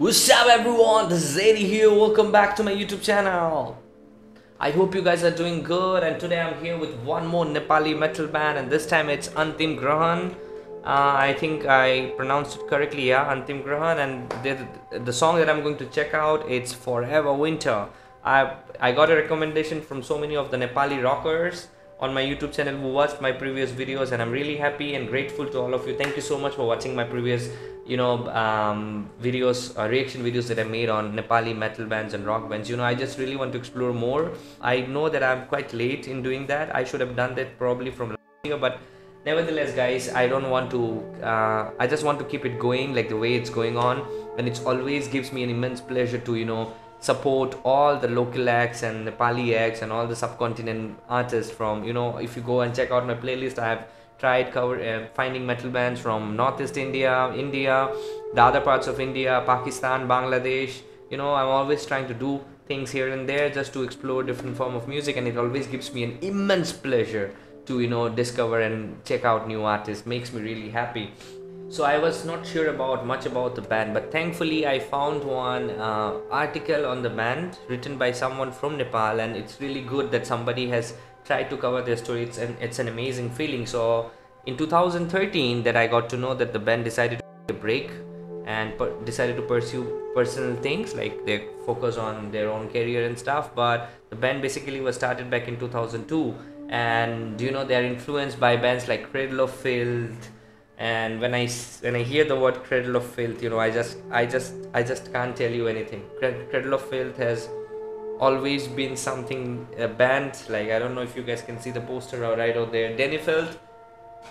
What's up everyone, this is Addie here, welcome back to my YouTube channel. I hope you guys are doing good and today I'm here with one more Nepali metal band and this time it's Antim Grahan. Uh, I think I pronounced it correctly, yeah, Antim Grahan and the, the song that I'm going to check out it's Forever Winter. I, I got a recommendation from so many of the Nepali rockers on my YouTube channel who watched my previous videos and I'm really happy and grateful to all of you. Thank you so much for watching my previous you know um, videos uh, reaction videos that I made on Nepali metal bands and rock bands. You know I just really want to explore more. I know that I'm quite late in doing that. I should have done that probably from last year but nevertheless guys I don't want to uh, I just want to keep it going like the way it's going on and it always gives me an immense pleasure to you know support all the local acts and Nepali acts and all the subcontinent artists from you know if you go and check out my playlist I have tried cover uh, finding metal bands from northeast India India the other parts of India Pakistan Bangladesh. You know I'm always trying to do things here and there just to explore different form of music and it always gives me an immense pleasure to you know discover and check out new artists. Makes me really happy so i was not sure about much about the band but thankfully i found one uh, article on the band written by someone from nepal and it's really good that somebody has tried to cover their story. It's an, it's an amazing feeling. So in 2013 that i got to know that the band decided to take a break and per- decided to pursue personal things like they focus on their own career and stuff. But the band basically was started back in 2002 and you know they are influenced by bands like cradle of filth and when i when i hear the word cradle of filth you know i just i just i just can't tell you anything. Cradle of filth has always been something a band like i don't know if you guys can see the poster right out there. Dani filth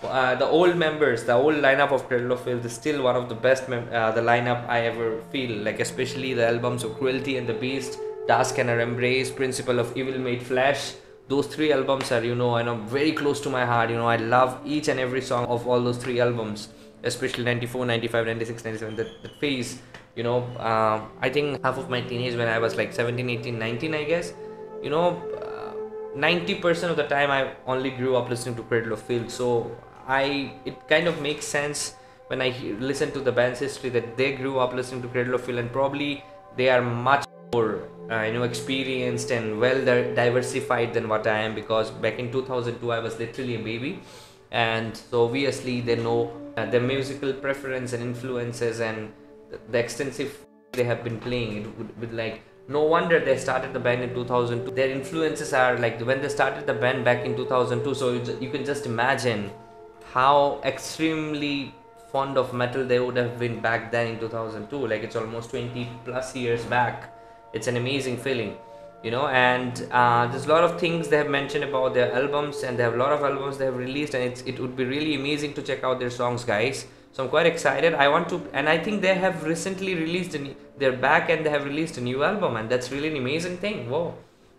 uh, the old members the old lineup of cradle of filth is still one of the best mem- uh, the lineup i ever feel. Like especially the albums of cruelty and the beast dusk and her embrace principle of evil made flesh those three albums are you know I know very close to my heart. You know I love each and every song of all those three albums especially 94 95 96 97 that, that phase you know. Uh, I think half of my teenage when I was like 17 18 19 I guess you know 90% uh, of the time I only grew up listening to Cradle of Filth. So I it kind of makes sense when I listen to the band's history that they grew up listening to Cradle of Filth and probably they are much more uh, you know experienced and well diversified than what I am because back in 2002 I was literally a baby. And so obviously they know uh, their musical preference and influences and the extensive they have been playing. It would, be like no wonder they started the band in 2002 their influences are like when they started the band back in 2002 so you, you can just imagine how extremely fond of metal they would have been back then in 2002 like it's almost 20 plus years back it's an amazing feeling you know and uh, there's a lot of things they have mentioned about their albums and they have a lot of albums they have released and it's, it would be really amazing to check out their songs guys. So i'm quite excited. I want to and i think they have recently released a, they're back and they have released a new album and that's really an amazing thing. Whoa.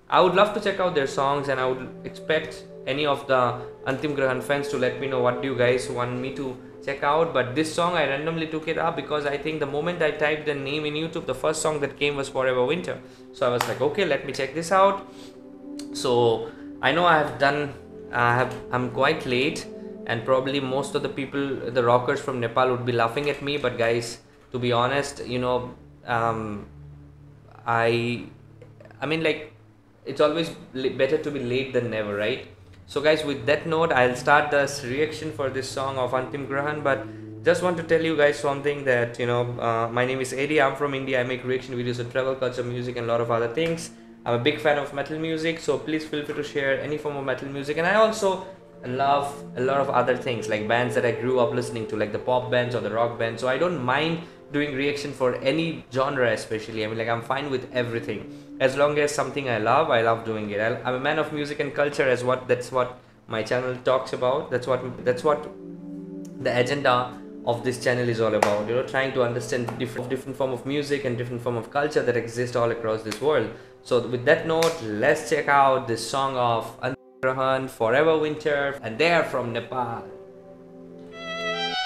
I would love to check out their songs and i would expect any of the antim grahan fans to let me know what do you guys want me to check out but this song i randomly took it up because i think the moment i typed the name in youtube the first song that came was forever winter. So i was like okay let me check this out. So i know i have done i have i'm quite late and probably most of the people the rockers from nepal would be laughing at me but guys to be honest you know um, i i mean like it's always better to be late than never right so guys with that note i'll start this reaction for this song of antim grahan but just want to tell you guys something that you know uh, my name is Addie I'm from India I make reaction videos on travel culture music and a lot of other things. I'm a big fan of metal music so please feel free to share any form of metal music and I also love a lot of other things like bands that I grew up listening to like the pop bands or the rock bands so I don't mind doing reaction for any genre especially I mean like I'm fine with everything as long as something I love, I love doing it. I'm a man of music and culture, as what that's what my channel talks about. That's what that's what the agenda of this channel is all about. You know, trying to understand different different form of music and different form of culture that exist all across this world. So with that note, let's check out this song of Angrahan, Forever Winter, and they are from Nepal.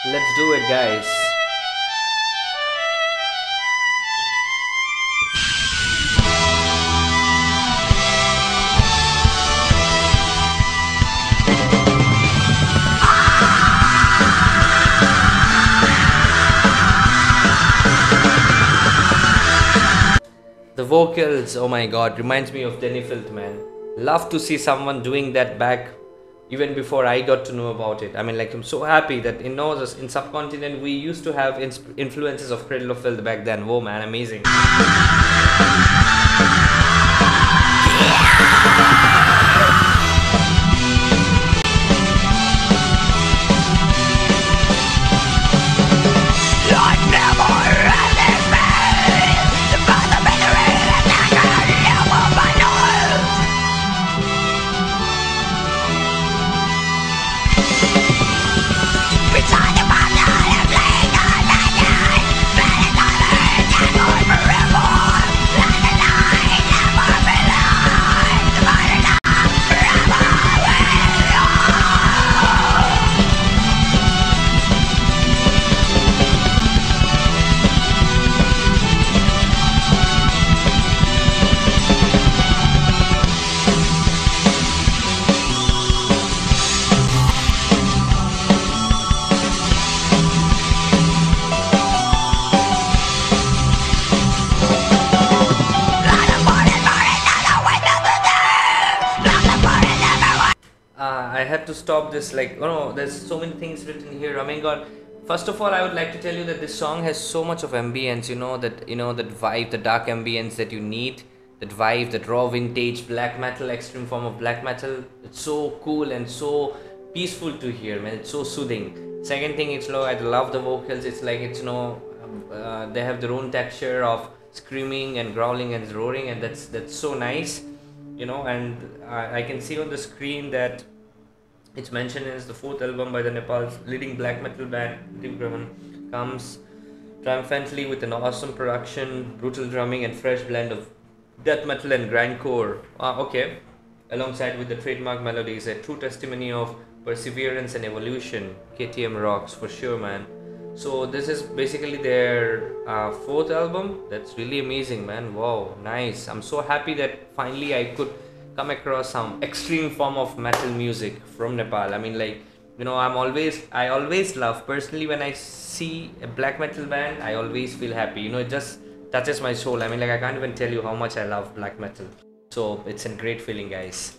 Let's do it, guys. The vocals, oh my god, reminds me of Dani Filth, man. Love to see someone doing that back even before I got to know about it. I mean, like, I'm so happy that in know, in subcontinent we used to have influences of Cradle of Filth back then. Whoa, man, amazing. This like oh no there's so many things written here. Oh my god first of all I would like to tell you that this song has so much of ambience you know that you know that vibe the dark ambience that you need that vibe that raw vintage black metal extreme form of black metal. It's so cool and so peaceful to hear man. It's so soothing. Second thing it's low I love the vocals. It's like it's you know uh, they have their own texture of screaming and growling and roaring and that's that's so nice you know. And I, I can see on the screen that it's mentioned as the fourth album by the Nepal's leading black metal band, Tim Grahan, comes triumphantly with an awesome production, brutal drumming, and fresh blend of death metal and grindcore. Ah, okay. Alongside with the trademark melodies, a true testimony of perseverance and evolution. KTM rocks for sure, man. So this is basically their uh, fourth album. That's really amazing, man. Wow, nice. I'm so happy that finally I could come across some extreme form of metal music from Nepal. I mean, like, you know, I'm always, I always love, personally, when I see a black metal band, I always feel happy. You know, it just touches my soul. I mean, like, I can't even tell you how much I love black metal. So, it's a great feeling, guys.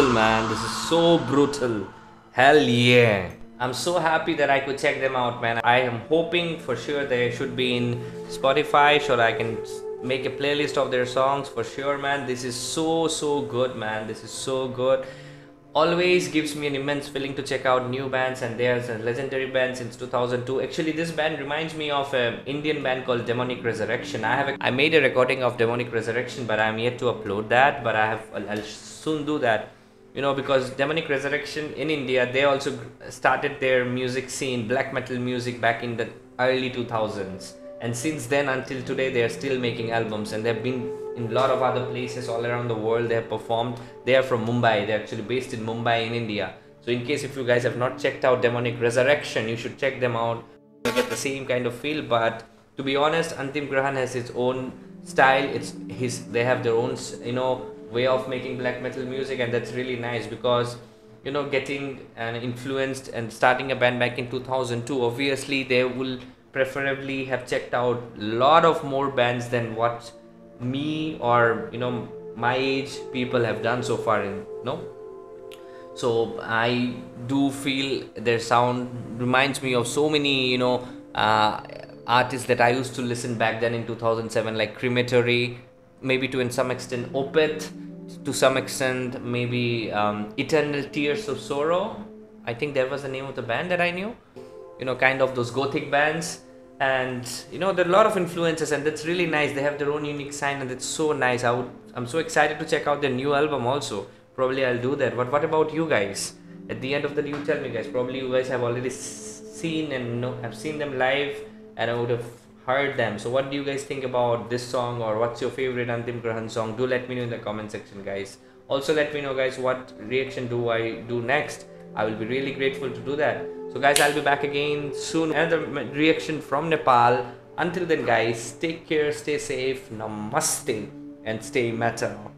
Brutal, man. This is so brutal. Hell yeah. I'm so happy that I could check them out, man. I am hoping for sure they should be in Spotify so I can make a playlist of their songs for sure man this is so so good man this is so good always gives me an immense feeling to check out new bands and there's a legendary band since 2002 actually this band reminds me of an indian band called demonic resurrection i have a, i made a recording of demonic resurrection but i'm yet to upload that but i have i'll, I'll soon do that you know because demonic resurrection in india they also started their music scene black metal music back in the early 2000s and since then until today they are still making albums. And they've been in a lot of other places all around the world. They have performed. They are from mumbai. They're actually based in mumbai in india. So in case if you guys have not checked out demonic resurrection you should check them out. To get the same kind of feel. But to be honest antim grahan has its own style. It's his they have their own you know way of making black metal music and that's really nice because you know getting and influenced and starting a band back in 2002 obviously they will preferably have checked out a lot of more bands than what me or you know my age people have done so far in no so i do feel their sound reminds me of so many you know uh, artists that i used to listen back then in 2007 like crematory maybe to in some extent opeth to some extent maybe um, eternal tears of sorrow. I think that was the name of the band that i knew. You know kind of those gothic bands. And you know there are a lot of influences and that's really nice. They have their own unique sign and it's so nice. I would i'm so excited to check out their new album also. Probably i'll do that. But what about you guys? At the end of the day you tell me guys probably you guys have already seen and know have seen them live and i would have heard them so what do you guys think about this song or what's your favorite antim grahan song do let me know in the comment section guys also let me know guys what reaction do i do next i will be really grateful to do that so guys, I'll be back again soon. Another reaction from Nepal. Until then guys, take care, stay safe, namaste and stay metal.